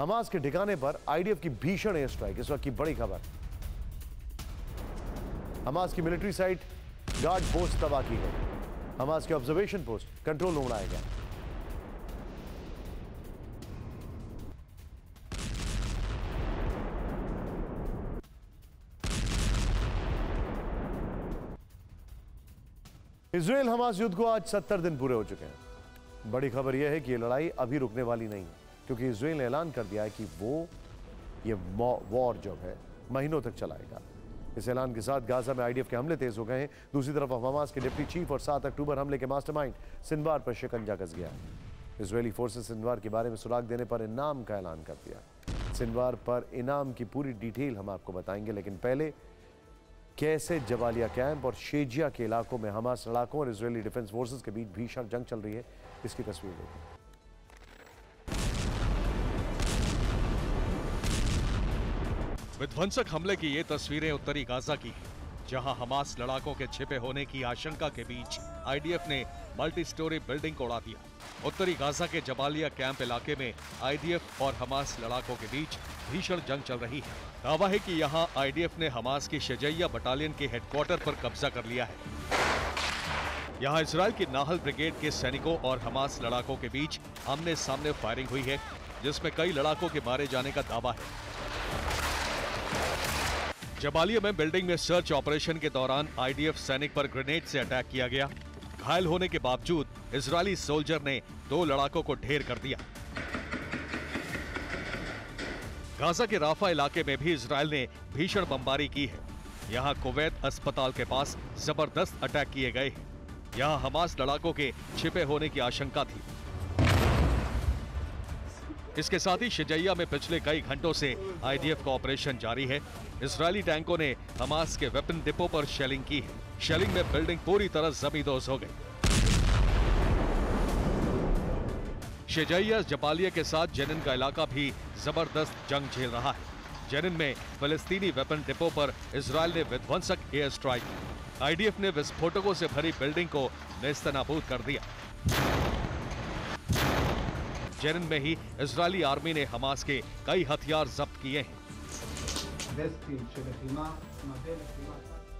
Hamas के ठिकाने पर आईडीएफ की भीषण एयर स्ट्राइक इस वक्त की बड़ी खबर। हमास की मिलिट्री साइट गार्ड पोस्ट तबाह की गई। हमास के ऑब्जर्वेशन पोस्ट कंट्रोल रूम उड़ाया गया इसराइल हमास युद्ध को आज सत्तर दिन पूरे हो चुके हैं। बड़ी खबर यह है कि यह लड़ाई अभी रुकने वाली नहीं है। क्योंकि इसराइल ने ऐलान कर दिया है कि वो ये वॉर जो है, महीनों तक चलाएगा। इस ऐलान के साथ गाजा में आईडीएफ के हमले तेज हो गए हैं। दूसरी तरफ़ हमास के डिप्टी चीफ और सात अक्टूबर हमले के मास्टरमाइंड सिंदवार पर शिकंजा कस गया इसराइली फोर्सेस सिंदवार के बारे में सुराग देने पर इनाम का ऐलान कर दिया सिंदवार पर इनाम की पूरी डिटेल हम आपको बताएँगे, लेकिन पहले कैसे जवालिया कैंप और शेजिया के इलाकों में हमास लड़ाकों और इसराइली डिफेंस फोर्सेस के बीच भीषण जंग चल रही है, इसकी तस्वीर देखिए। विध्वंसक हमले की ये तस्वीरें उत्तरी गाजा की हैं, जहाँ हमास लड़ाकों के छिपे होने की आशंका के बीच आईडीएफ ने मल्टी स्टोरी बिल्डिंग को उड़ा दिया। उत्तरी गाजा के जबालिया कैंप इलाके में आईडीएफ और हमास लड़ाकों के बीच भीषण जंग चल रही है। दावा है कि यहाँ आईडीएफ ने हमास की शजैया बटालियन के हेडक्वार्टर पर कब्जा कर लिया है। यहाँ इसराइल की नाहल ब्रिगेड के सैनिकों और हमास लड़ाकों के बीच आमने सामने फायरिंग हुई है जिसमें कई लड़ाकों के मारे जाने का दावा है। जबालिया में बिल्डिंग में सर्च ऑपरेशन के दौरान आईडीएफ सैनिक पर ग्रेनेड से अटैक किया गया। घायल होने के बावजूद इजरायली सोल्जर ने दो लड़ाकों को ढेर कर दिया। गाजा के राफा इलाके में भी इसराइल ने भीषण बमबारी की है। यहाँ कुवैत अस्पताल के पास ज़बरदस्त अटैक किए गए हैं। यहाँ हमास लड़ाकों के छिपे होने की आशंका थी। इसके साथ ही शिजैया में पिछले कई घंटों से आईडीएफ का ऑपरेशन जारी है। इसराइली टैंकों ने हमास के वेपन डिपो पर शेलिंग की है। शेलिंग में बिल्डिंग पूरी तरह जमींदोज हो गई। शेजैया जबालिया के साथ जेनिन का इलाका भी ज़बरदस्त जंग झेल रहा है। जेनिन में फलस्तीनी वेपन डिपो पर इसराइल ने विध्वंसक एयर स्ट्राइक। आईडीएफ ने विस्फोटकों से भरी बिल्डिंग को नेस्तनाबूद कर दिया। जेनिन में ही इसराइली आर्मी ने हमास के कई हथियार जब्त किए हैं।